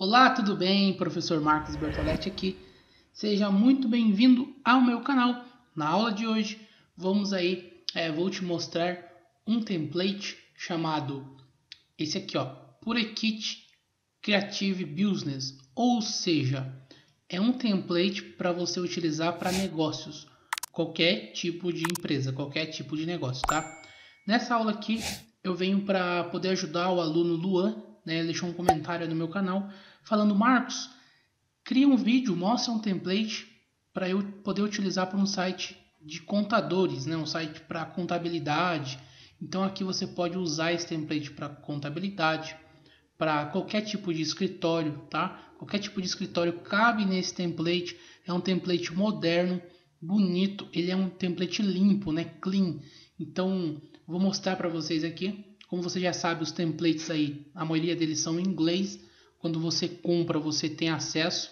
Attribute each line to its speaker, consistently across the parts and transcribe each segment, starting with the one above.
Speaker 1: Olá, tudo bem? Professor Marcos Bertoletti aqui. Seja muito bem-vindo ao meu canal. Na aula de hoje, vamos aí, é, vou te mostrar um template chamado esse aqui, ó, Purekit Creative Business, ou seja, é um template para você utilizar para negócios, qualquer tipo de empresa, qualquer tipo de negócio, tá? Nessa aula aqui, eu venho para poder ajudar o aluno Luan, né? Ele deixou um comentário no meu canal falando: Marcos, cria um vídeo, mostra um template para eu poder utilizar para um site de contadores, né? um site para contabilidade. Então aqui você pode usar esse template para contabilidade, para qualquer tipo de escritório, tá? Qualquer tipo de escritório cabe nesse template. É um template moderno, bonito, ele é um template limpo, né? Clean. Então vou mostrar para vocês aqui. Como você já sabe, os templates aí, a maioria deles são em inglês. Quando você compra, você tem acesso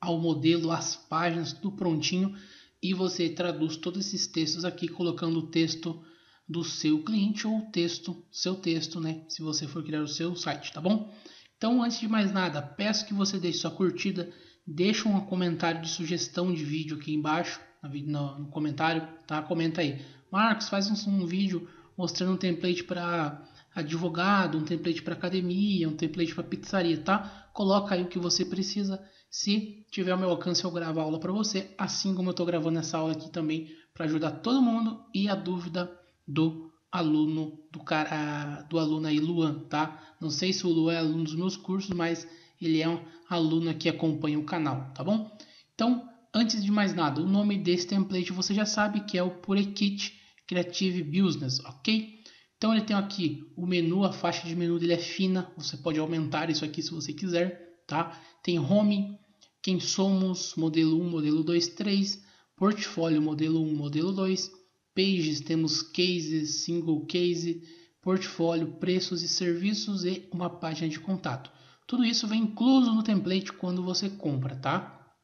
Speaker 1: ao modelo, às páginas, tudo prontinho e você traduz todos esses textos aqui colocando o texto do seu cliente ou o texto, seu texto, né? Se você for criar o seu site, tá bom? Então, antes de mais nada, peço que você deixe sua curtida, deixe um comentário de sugestão de vídeo aqui embaixo, no, comentário, tá? Comenta aí. Marcos, faz um, um vídeo mostrando um template para advogado, um template para academia, um template para pizzaria, tá? Coloca aí o que você precisa se tiver ao meu alcance, eu gravo a aula para você, assim como eu estou gravando essa aula aqui também para ajudar todo mundo e a dúvida do aluno, do cara, do aluno aí, Luan, tá? Não sei se o Luan é aluno dos meus cursos, mas ele é um aluno que acompanha o canal, tá bom? Então, antes de mais nada, o nome desse template você já sabe que é o Purekit Creative Business, ok? Então ele tem aqui o menu, a faixa de menu dele é fina, você pode aumentar isso aqui se você quiser, tá? Tem Home, Quem Somos, modelo 1, modelo 2, 3, Portfólio, modelo 1, modelo 2, Pages, temos Cases, Single Case, Portfólio, Preços e Serviços e uma página de contato. Tudo isso vem incluso no template quando você compra, tá?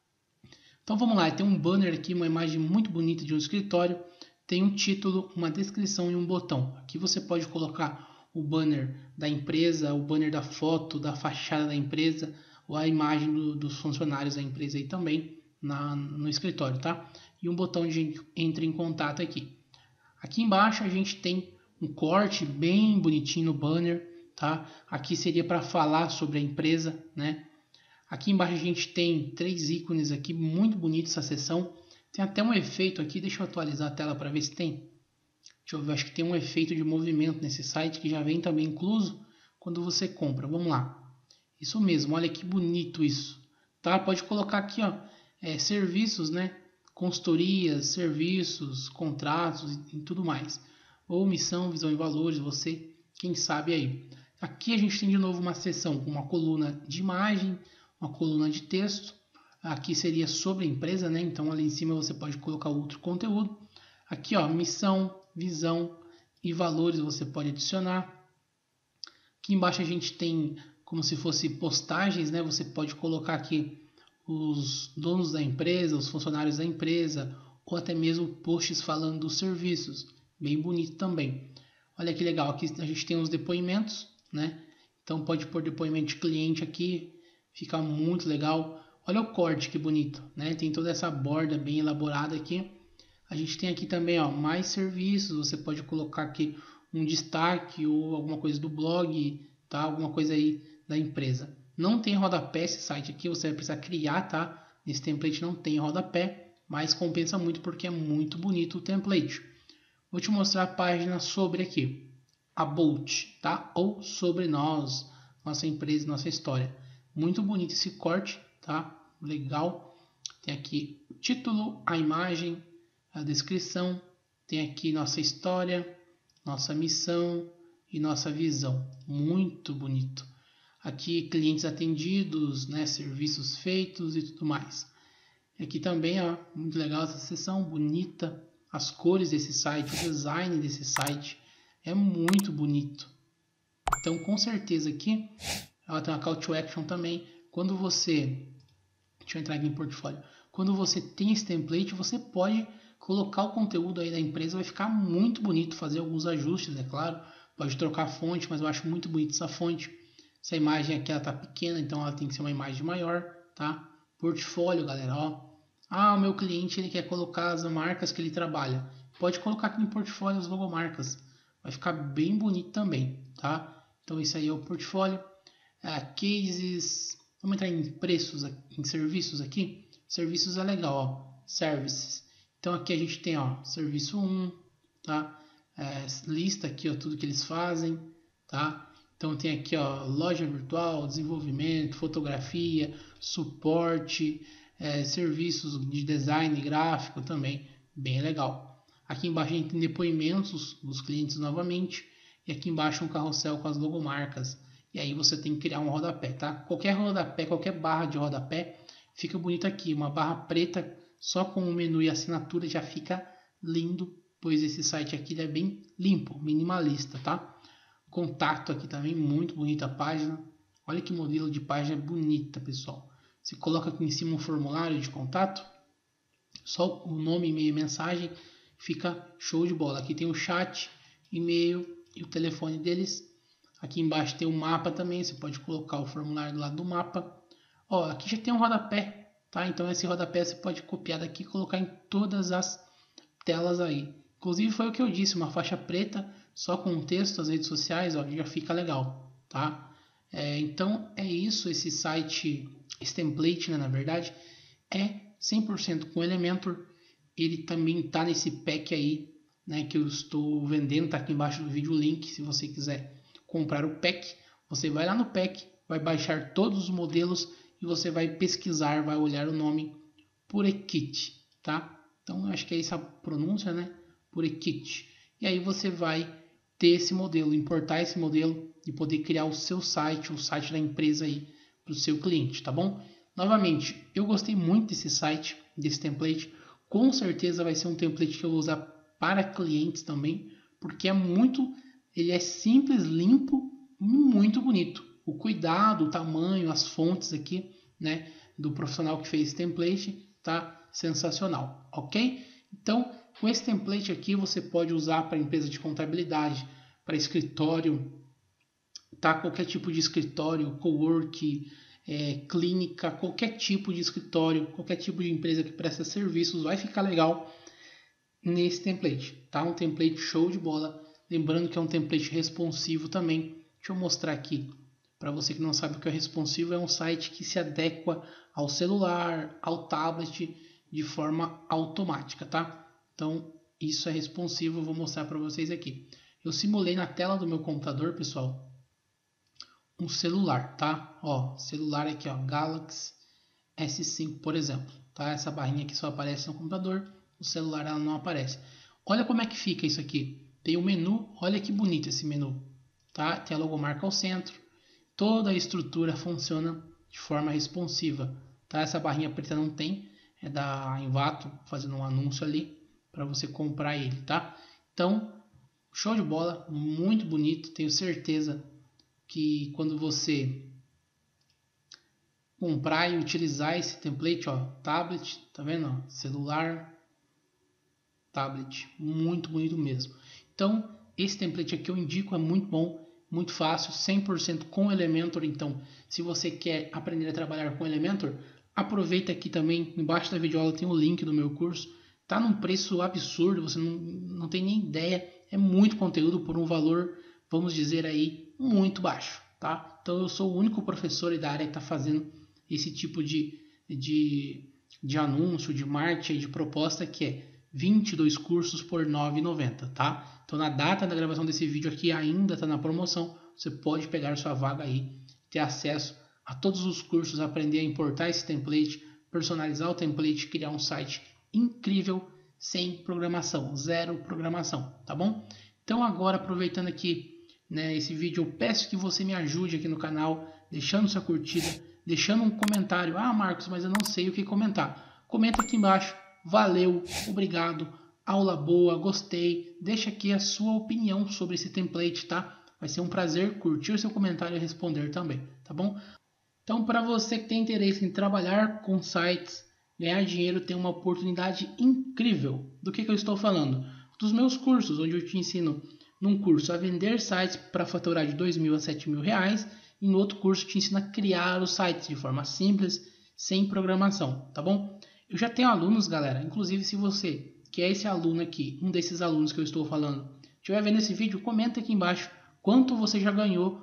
Speaker 1: Então vamos lá, tem um banner aqui, uma imagem muito bonita de um escritório, tem um título, uma descrição e um botão. Aqui você pode colocar o banner da empresa, o banner da foto, da fachada da empresa, ou a imagem do, dos funcionários da empresa aí também na, no escritório, tá? E um botão de entre em contato aqui. Aqui embaixo a gente tem um corte bem bonitinho no banner, tá? Aqui seria para falar sobre a empresa, né? Aqui embaixo a gente tem três ícones aqui, muito bonito essa seção. Tem até um efeito aqui, deixa eu atualizar a tela para ver se tem. Deixa eu ver, acho que tem um efeito de movimento nesse site que já vem também incluso quando você compra. Vamos lá. Isso mesmo, olha que bonito isso. Tá? Pode colocar aqui, ó, é, serviços, né? Consultorias, serviços, contratos e, e tudo mais. Ou missão, visão e valores, você, quem sabe aí. Aqui a gente tem de novo uma seção com uma coluna de imagem, uma coluna de texto. Aqui seria sobre a empresa, né? Então ali em cima você pode colocar outro conteúdo. Aqui, ó, missão, visão e valores você pode adicionar. Aqui embaixo a gente tem como se fosse postagens, né? Você pode colocar aqui os donos da empresa, os funcionários da empresa, ou até mesmo posts falando dos serviços. Bem bonito também. Olha que legal, aqui a gente tem os depoimentos, né? Então pode pôr depoimento de cliente aqui, fica muito legal. Olha o corte que bonito, né? Tem toda essa borda bem elaborada aqui. A gente tem aqui também, ó, mais serviços. Você pode colocar aqui um destaque ou alguma coisa do blog, tá? Alguma coisa aí da empresa. Não tem rodapé esse site aqui, você vai precisar criar, tá? Nesse template não tem rodapé, mas compensa muito porque é muito bonito o template. Vou te mostrar a página sobre aqui, About, tá? Ou sobre nós, nossa empresa, nossa história. Muito bonito esse corte, tá? Legal. Tem aqui o título, a imagem, a descrição, tem aqui nossa história, nossa missão e nossa visão. Muito bonito. Aqui clientes atendidos, né, serviços feitos e tudo mais. Aqui também, ó, muito legal essa seção, bonita. As cores desse site, o design desse site é muito bonito. Então, com certeza aqui, ela tem uma call to action também. Quando você, deixa eu entrar aqui em portfólio. Quando você tem esse template, você pode colocar o conteúdo aí da empresa, vai ficar muito bonito, fazer alguns ajustes, é claro. Pode trocar a fonte, mas eu acho muito bonito essa fonte Essa imagem aqui ela tá pequena, então ela tem que ser uma imagem maior, tá? Portfólio, galera, ó. Ah, o meu cliente ele quer colocar as marcas que ele trabalha. Pode colocar aqui no portfólio as logomarcas. Vai ficar bem bonito também, tá? Então isso aí é o portfólio. É, cases, vamos entrar em preços, em serviços aqui. Serviços é legal, ó. Services. Então aqui a gente tem, ó, serviço 1, tá? É, lista aqui, ó, tudo que eles fazem, tá? Então tem aqui, ó, loja virtual, desenvolvimento, fotografia, suporte, é, serviços de design gráfico também, bem legal. Aqui embaixo a gente tem depoimentos dos clientes novamente e aqui embaixo um carrossel com as logomarcas. E aí você tem que criar um rodapé, tá? Qualquer rodapé, qualquer barra de rodapé fica bonito aqui, uma barra preta só com o menu e assinatura já fica lindo, pois esse site aqui é bem limpo, minimalista, tá? Contato aqui também, muito bonita a página. Olha que modelo de página bonita, pessoal. Você coloca aqui em cima um formulário de contato, só o nome, e-mail e mensagem, fica show de bola. Aqui tem o chat, e-mail e o telefone deles. Aqui embaixo tem o mapa também, você pode colocar o formulário do lado do mapa. Ó, aqui já tem um rodapé, tá? Então esse rodapé você pode copiar daqui e colocar em todas as telas aí. Inclusive foi o que eu disse, uma faixa preta só com o texto das redes sociais, ó, já fica legal, tá? É, então é isso, esse site, esse template, né, na verdade, é 100% com Elementor. Ele também tá nesse pack aí, né, que eu estou vendendo, tá aqui embaixo do vídeo o link, se você quiser comprar o pack, você vai lá no pack, vai baixar todos os modelos e você vai pesquisar, vai olhar o nome Purekit, tá? Então acho que é essa pronúncia, né? Purekit. E aí você vai ter esse modelo, importar esse modelo e poder criar o seu site, o site da empresa aí para o seu cliente, tá bom? Novamente, eu gostei muito desse site, desse template. Com certeza vai ser um template que eu vou usar para clientes também, porque é muito, ele é simples, limpo e muito bonito. O cuidado, o tamanho, as fontes aqui, né, do profissional que fez template, tá sensacional, ok? Então, com esse template aqui você pode usar para empresa de contabilidade, para escritório, tá? Qualquer tipo de escritório, co-work, é, clínica, qualquer tipo de escritório, qualquer tipo de empresa que presta serviços, vai ficar legal nesse template, tá? Um template show de bola. Lembrando que é um template responsivo também. Deixa eu mostrar aqui para você que não sabe o que é responsivo, é um site que se adequa ao celular, ao tablet de forma automática, tá? Então, isso é responsivo, eu vou mostrar para vocês aqui. Eu simulei na tela do meu computador, pessoal, um celular, tá? Ó, celular aqui, ó, Galaxy S5, por exemplo, tá? Essa barrinha aqui só aparece no computador, no celular ela não aparece. Olha como é que fica isso aqui. Tem o um menu, olha que bonito esse menu, tá? Tem a logomarca ao centro. Toda a estrutura funciona de forma responsiva, tá? Essa barrinha preta não tem, é da Invato fazendo um anúncio ali para você comprar ele, tá? Então, show de bola, muito bonito. Tenho certeza que quando você comprar e utilizar esse template, ó, tablet, tá vendo? Ó, celular, tablet, muito bonito mesmo. Então, esse template aqui eu indico, é muito bom, muito fácil, 100% com Elementor. Então, se você quer aprender a trabalhar com Elementor, aproveita aqui também, embaixo da videoaula tem o link do meu curso Tá num preço absurdo, você não, não tem nem ideia. É muito conteúdo por um valor, vamos dizer aí, muito baixo, tá? Então eu sou o único professor da área que está fazendo esse tipo de, de, de anúncio, de marketing, de proposta que é 22 cursos por R$ 9,90, tá? Então na data da gravação desse vídeo aqui ainda está na promoção, você pode pegar sua vaga aí, ter acesso a todos os cursos, aprender a importar esse template, personalizar o template, criar um site incrível sem programação, zero programação, tá bom? Então agora aproveitando aqui né, esse vídeo, eu peço que você me ajude aqui no canal, deixando sua curtida, deixando um comentário. Ah, Marcos, mas eu não sei o que comentar. Comenta aqui embaixo. Valeu, obrigado, aula boa, gostei. Deixa aqui a sua opinião sobre esse template, tá? Vai ser um prazer curtir o seu comentário e responder também, tá bom? Então, para você que tem interesse em trabalhar com sites ganhar dinheiro tem uma oportunidade incrível. Do que, que eu estou falando? Dos meus cursos, onde eu te ensino num curso a vender sites para faturar de dois mil a sete mil reais, E no outro curso te ensina a criar os sites de forma simples, sem programação, tá bom? Eu já tenho alunos, galera, inclusive se você que é esse aluno aqui, um desses alunos que eu estou falando, estiver vendo esse vídeo, comenta aqui embaixo quanto você já ganhou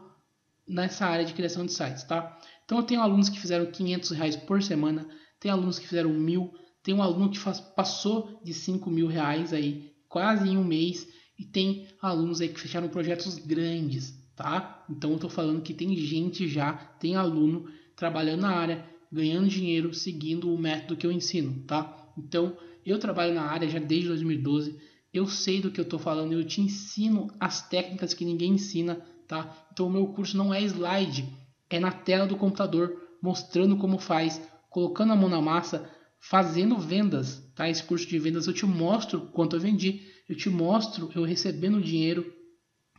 Speaker 1: nessa área de criação de sites, tá? Então eu tenho alunos que fizeram 500 reais por semana, tem alunos que fizeram mil, tem um aluno que faz, passou de 5 mil reais aí, quase em um mês, e tem alunos aí que fecharam projetos grandes, tá? Então eu estou falando que tem gente já, tem aluno trabalhando na área, ganhando dinheiro, seguindo o método que eu ensino, tá? Então eu trabalho na área já desde 2012, eu sei do que eu estou falando, eu te ensino as técnicas que ninguém ensina, tá? Então o meu curso não é slide, é na tela do computador, mostrando como faz, colocando a mão na massa, fazendo vendas, tá? Esse curso de vendas eu te mostro quanto eu vendi, eu te mostro eu recebendo dinheiro,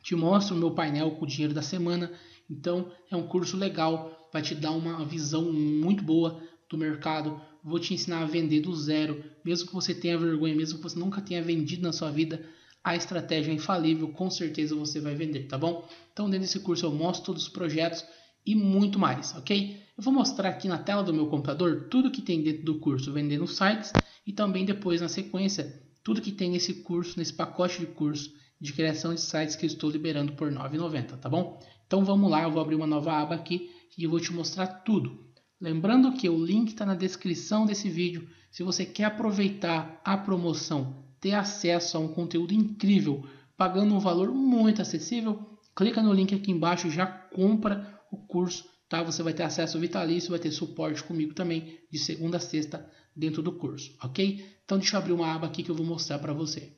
Speaker 1: te mostro o meu painel com o dinheiro da semana. Então é um curso legal, vai te dar uma visão muito boa do mercado, vou te ensinar a vender do zero, mesmo que você tenha vergonha, mesmo que você nunca tenha vendido na sua vida, a estratégia é infalível, com certeza você vai vender, tá bom? Então, dentro desse curso eu mostro todos os projetos e muito mais, ok? Eu vou mostrar aqui na tela do meu computador tudo que tem dentro do curso vendendo sites e também depois na sequência tudo que tem nesse curso, nesse pacote de curso de criação de sites que eu estou liberando por R$ 9,90, tá bom? Então vamos lá, eu vou abrir uma nova aba aqui e vou te mostrar tudo. Lembrando que o link está na descrição desse vídeo. Se você quer aproveitar a promoção, ter acesso a um conteúdo incrível, pagando um valor muito acessível, clica no link aqui embaixo, já compra o curso, tá? Você vai ter acesso vitalício, vai ter suporte comigo também de segunda a sexta dentro do curso, ok? Então deixa eu abrir uma aba aqui que eu vou mostrar para você.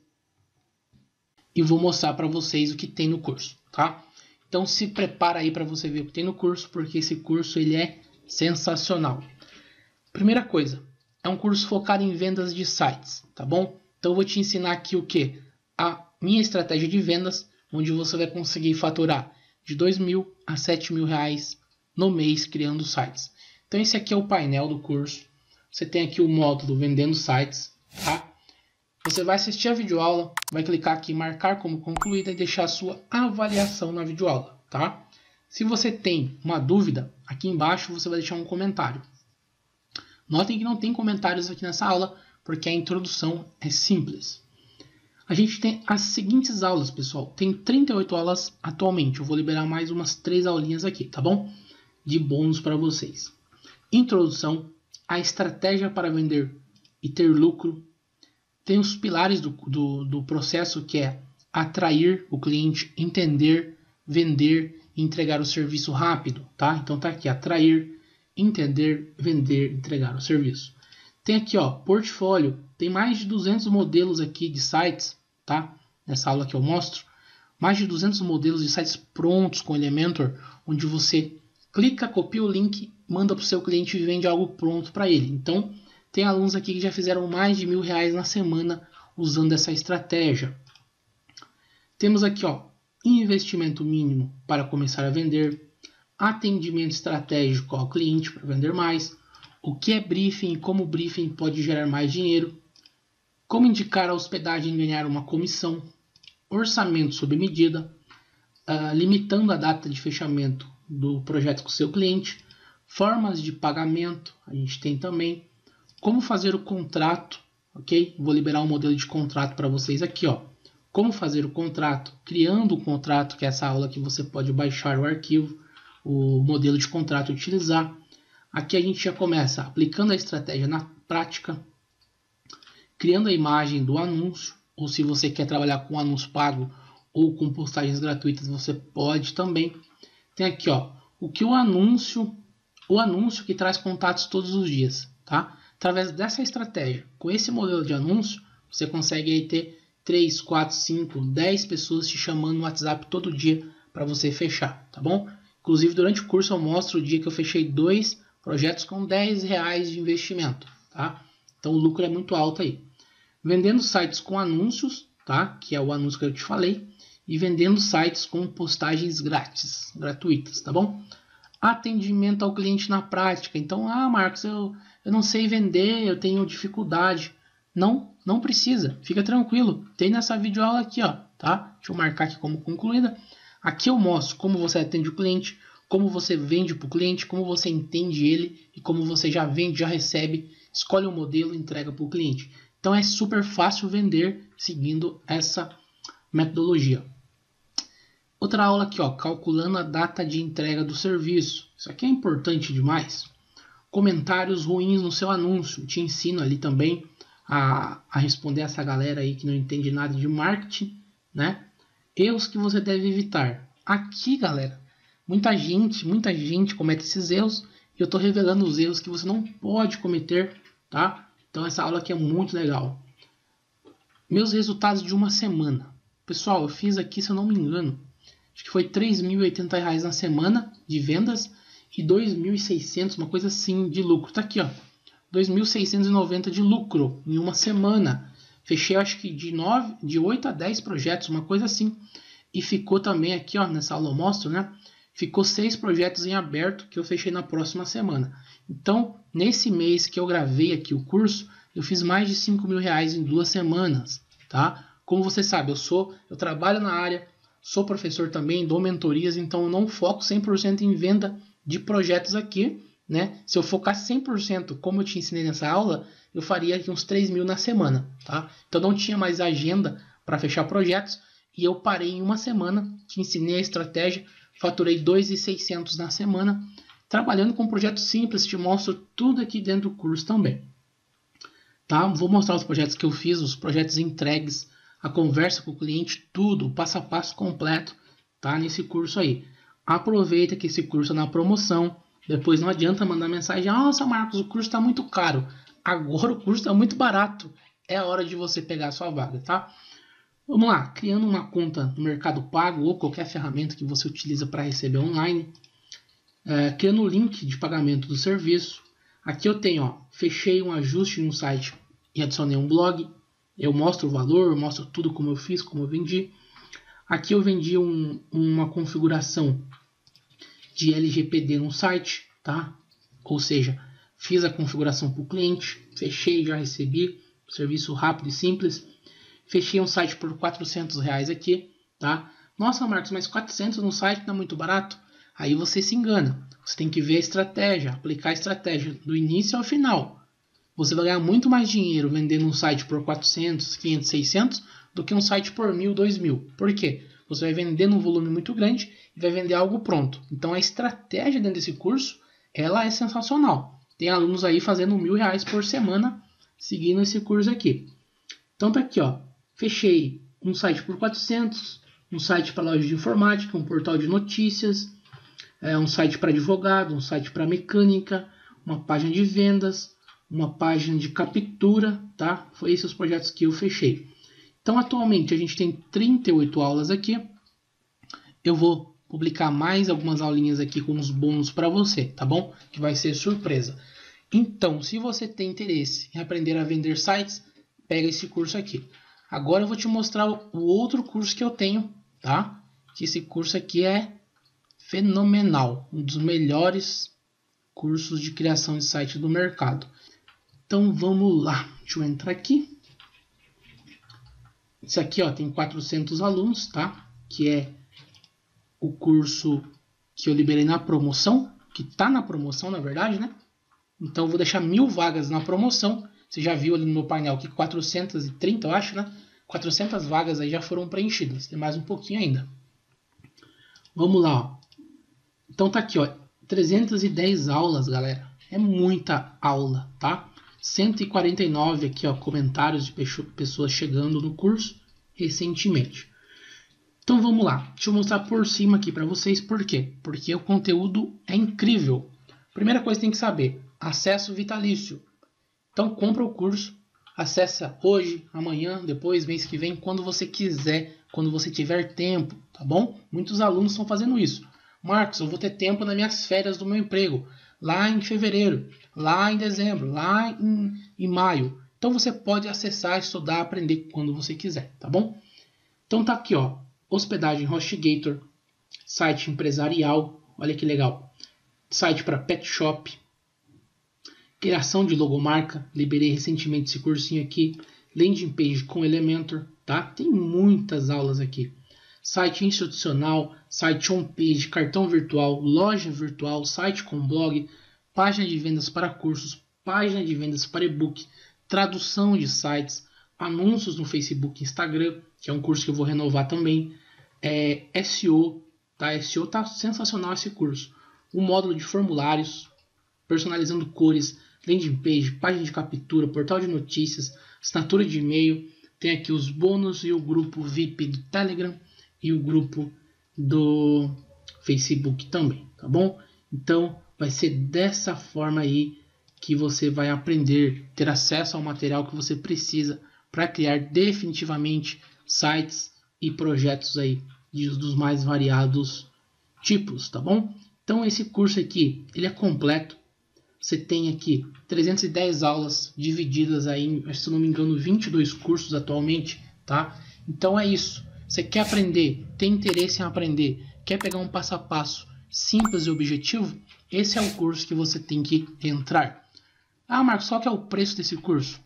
Speaker 1: E vou mostrar para vocês o que tem no curso, tá? Então se prepara aí para você ver o que tem no curso, porque esse curso ele é sensacional. Primeira coisa, é um curso focado em vendas de sites, tá bom? Então eu vou te ensinar aqui o que? A minha estratégia de vendas, onde você vai conseguir faturar de dois mil a sete mil reais no mês criando sites. Então esse aqui é o painel do curso. Você tem aqui o módulo vendendo sites, tá? Você vai assistir a videoaula, vai clicar aqui em marcar como concluída e deixar a sua avaliação na videoaula, tá? Se você tem uma dúvida, aqui embaixo você vai deixar um comentário. Notem que não tem comentários aqui nessa aula, porque a introdução é simples. A gente tem as seguintes aulas, pessoal. Tem 38 aulas atualmente. Eu vou liberar mais umas 3 aulinhas aqui, tá bom? De bônus para vocês. Introdução, a estratégia para vender e ter lucro. Tem os pilares do, do, do processo que é atrair o cliente, entender, vender entregar o serviço rápido, tá? Então tá aqui, atrair, entender, vender, entregar o serviço. Tem aqui, ó, portfólio, tem mais de 200 modelos aqui de sites, tá? Nessa aula que eu mostro, mais de 200 modelos de sites prontos com Elementor, onde você clica, copia o link, manda para o seu cliente e vende algo pronto para ele. Então, tem alunos aqui que já fizeram mais de mil reais na semana usando essa estratégia. Temos aqui, ó, investimento mínimo para começar a vender, atendimento estratégico ao cliente para vender mais, o que é briefing e como o briefing pode gerar mais dinheiro, como indicar a hospedagem e ganhar uma comissão, orçamento sob medida, uh, limitando a data de fechamento do projeto com seu cliente, formas de pagamento, a gente tem também, como fazer o contrato, ok? Vou liberar um modelo de contrato para vocês aqui, ó como fazer o contrato, criando o contrato, que é essa aula que você pode baixar o arquivo, o modelo de contrato utilizar. Aqui a gente já começa aplicando a estratégia na prática, criando a imagem do anúncio, ou se você quer trabalhar com anúncio pago ou com postagens gratuitas, você pode também. Tem aqui, ó, o que o anúncio, o anúncio que traz contatos todos os dias, tá? Através dessa estratégia, com esse modelo de anúncio, você consegue aí ter 3, 4, 5, 10 pessoas te chamando no WhatsApp todo dia para você fechar, tá bom? Inclusive, durante o curso eu mostro o dia que eu fechei dois projetos com 10 reais de investimento, tá? Então o lucro é muito alto aí. Vendendo sites com anúncios, tá? Que é o anúncio que eu te falei. E vendendo sites com postagens grátis, gratuitas, tá bom? Atendimento ao cliente na prática. Então, ah, Marcos, eu, eu não sei vender, eu tenho dificuldade. Não, não precisa, fica tranquilo. Tem nessa videoaula aqui, ó, tá? Deixa eu marcar aqui como concluída. Aqui eu mostro como você atende o cliente, como você vende para o cliente, como você entende ele e como você já vende, já recebe, escolhe um modelo e entrega para o cliente. Então é super fácil vender seguindo essa metodologia. Outra aula aqui, ó, calculando a data de entrega do serviço. Isso aqui é importante demais. Comentários ruins no seu anúncio. Te ensino ali também a, a responder essa galera aí que não entende nada de marketing, né? Erros que você deve evitar. Aqui, galera, muita gente, muita gente comete esses erros e eu estou revelando os erros que você não pode cometer, tá? Então essa aula aqui é muito legal. Meus resultados de uma semana. Pessoal, eu fiz aqui, se eu não me engano, acho que foi R$ 3.080 na semana de vendas e 2.600, uma coisa assim, de lucro. Tá aqui, ó. 2.690 de lucro em uma semana. Fechei acho que de 9, de 8 a 10 projetos, uma coisa assim. E ficou também aqui, ó, nessa aula eu mostro, né? Ficou seis projetos em aberto que eu fechei na próxima semana. Então, nesse mês que eu gravei aqui o curso, eu fiz mais de 5 mil reais em duas semanas, tá? Como você sabe, eu sou, eu trabalho na área, sou professor também, dou mentorias, então eu não foco 100% em venda de projetos aqui, né? Se eu focar 100% como eu te ensinei nessa aula, eu faria uns 3 mil na semana, tá? Então não tinha mais agenda para fechar projetos e eu parei em uma semana, te ensinei a estratégia, faturei 2.600 na semana, trabalhando com projetos simples, te mostro tudo aqui dentro do curso também. Tá? Vou mostrar os projetos que eu fiz, os projetos entregues, a conversa com o cliente, tudo, passo a passo completo, tá? Nesse curso aí. Aproveita que esse curso é na promoção. Depois não adianta mandar mensagem: Nossa, Marcos, o curso está muito caro. Agora o curso está muito barato. É a hora de você pegar a sua vaga, tá? Vamos lá, criando uma conta no Mercado Pago ou qualquer ferramenta que você utiliza para receber online. É, criando o link de pagamento do serviço. Aqui eu tenho, ó, fechei um ajuste no site e adicionei um blog. Eu mostro o valor, eu mostro tudo como eu fiz, como eu vendi. Aqui eu vendi um, uma configuração de LGPD no site, tá? Ou seja, fiz a configuração para o cliente, fechei, já recebi, serviço rápido e simples. Fechei um site por 400 reais aqui, tá? Nossa, Marcos, mas 400 no site não é muito barato? Aí você se engana. Você tem que ver a estratégia, aplicar a estratégia do início ao final. Você vai ganhar muito mais dinheiro vendendo um site por 400, 500, 600 do que um site por 1000, 2000. Por quê? Você vai vender num volume muito grande e vai vender algo pronto. Então a estratégia dentro desse curso ela é sensacional. Tem alunos aí fazendo mil reais por semana seguindo esse curso aqui. Então tá aqui, ó. Fechei um site por 400, um site para loja de informática, um portal de notícias, é, um site para advogado, um site para mecânica, uma página de vendas, uma página de captura, tá? Foi esses os projetos que eu fechei. Então, atualmente, a gente tem 38 aulas aqui. Eu vou publicar mais algumas aulinhas aqui com os bônus para você, tá bom? Que vai ser surpresa. Então, se você tem interesse em aprender a vender sites, pega esse curso aqui. Agora eu vou te mostrar o outro curso que eu tenho, tá? Que esse curso aqui é fenomenal, um dos melhores cursos de criação de site do mercado. Então vamos lá, deixa eu entrar aqui. Isso aqui ó, tem 400 alunos, tá? Que é o curso que eu liberei na promoção, que está na promoção, na verdade, né? Então vou deixar mil vagas na promoção. Você já viu ali no meu painel que 430, eu acho, né? 400 vagas aí já foram preenchidas. Tem mais um pouquinho ainda. Vamos lá, ó. Então tá aqui, ó. 310 aulas, galera. É muita aula, tá? 149 aqui, ó, comentários de pessoas chegando no curso recentemente. Então vamos lá, deixa eu mostrar por cima aqui para vocês por quê? Porque o conteúdo é incrível. Primeira coisa que tem que saber, acesso vitalício. Então compra o curso, acessa hoje, amanhã, depois, mês que vem, quando você quiser, quando você tiver tempo, tá bom? Muitos alunos estão fazendo isso. Marcos, eu vou ter tempo nas minhas férias do meu emprego lá em fevereiro, lá em dezembro, lá em, em maio. Então você pode acessar, estudar, aprender quando você quiser, tá bom? Então tá aqui, ó, hospedagem HostGator, site empresarial, olha que legal, site para pet shop, criação de logomarca, liberei recentemente esse cursinho aqui, landing page com Elementor, tá? Tem muitas aulas aqui. Site institucional, site on-page, cartão virtual, loja virtual, site com blog, página de vendas para cursos, página de vendas para e-book, tradução de sites, anúncios no Facebook e Instagram, que é um curso que eu vou renovar também, é, SEO, tá? SEO tá sensacional esse curso. O módulo de formulários, personalizando cores, landing page, página de captura, portal de notícias, assinatura de e-mail, tem aqui os bônus e o grupo VIP do Telegram e o grupo do Facebook também, tá bom? Então vai ser dessa forma aí que você vai aprender, ter acesso ao material que você precisa para criar definitivamente sites e projetos aí dos mais variados tipos, tá bom? Então esse curso aqui, ele é completo. Você tem aqui 310 aulas divididas aí, se não me engano, 22 cursos atualmente, tá? Então é isso. Você quer aprender, tem interesse em aprender, quer pegar um passo a passo simples e objetivo? Esse é o curso que você tem que entrar. Ah, Marcos, qual que é o preço desse curso?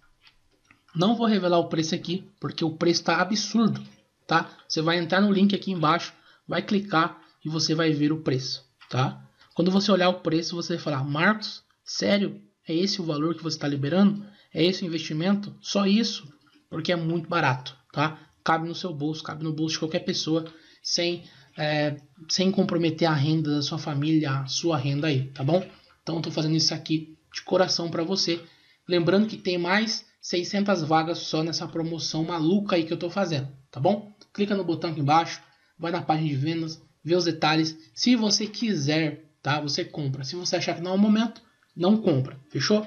Speaker 1: Não vou revelar o preço aqui, porque o preço está absurdo, tá? Você vai entrar no link aqui embaixo, vai clicar e você vai ver o preço, tá? Quando você olhar o preço, você vai falar, Marcos, sério? É esse o valor que você está liberando? É esse o investimento? Só isso? Porque é muito barato, tá? Cabe no seu bolso, cabe no bolso de qualquer pessoa, sem, é, sem comprometer a renda da sua família, a sua renda aí, tá bom? Então, estou fazendo isso aqui de coração para você. Lembrando que tem mais 600 vagas só nessa promoção maluca aí que eu estou fazendo, tá bom? Clica no botão aqui embaixo, vai na página de vendas, vê os detalhes. Se você quiser, tá? Você compra. Se você achar que não é o momento, não compra, fechou?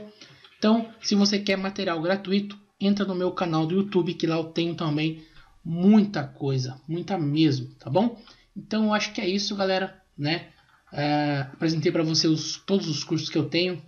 Speaker 1: Então, se você quer material gratuito, entra no meu canal do YouTube que lá eu tenho também muita coisa, muita mesmo, tá bom? Então, eu acho que é isso, galera, né? É, apresentei para você os, todos os cursos que eu tenho,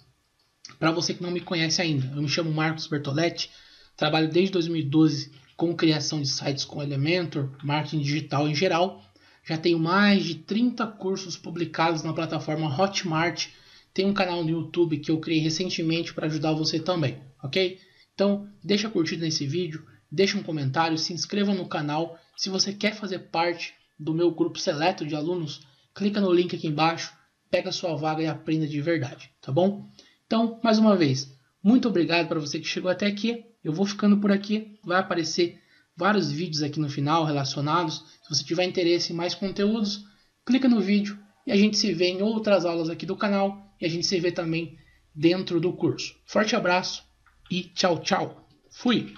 Speaker 1: para você que não me conhece ainda, eu me chamo Marcos Bertoletti, trabalho desde 2012 com criação de sites com Elementor, marketing digital em geral. Já tenho mais de 30 cursos publicados na plataforma Hotmart. Tem um canal no YouTube que eu criei recentemente para ajudar você também, ok? Então, deixa a curtida nesse vídeo, deixa um comentário, se inscreva no canal. Se você quer fazer parte do meu grupo seleto de alunos, clica no link aqui embaixo, pega sua vaga e aprenda de verdade, tá bom? Então, mais uma vez, muito obrigado para você que chegou até aqui. Eu vou ficando por aqui. Vai aparecer vários vídeos aqui no final relacionados. Se você tiver interesse em mais conteúdos, clica no vídeo e a gente se vê em outras aulas aqui do canal e a gente se vê também dentro do curso. Forte abraço e tchau, tchau. Fui!